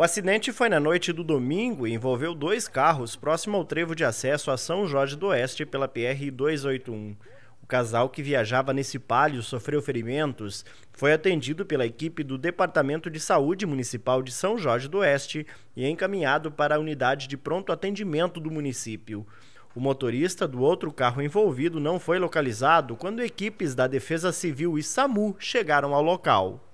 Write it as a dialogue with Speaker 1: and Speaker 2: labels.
Speaker 1: O acidente foi na noite do domingo e envolveu dois carros próximo ao trevo de acesso a São Jorge do Oeste pela PR 281. O casal que viajava nesse palio sofreu ferimentos, foi atendido pela equipe do Departamento de Saúde Municipal de São Jorge do Oeste e é encaminhado para a unidade de pronto atendimento do município. O motorista do outro carro envolvido não foi localizado quando equipes da Defesa Civil e SAMU chegaram ao local.